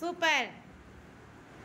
Super.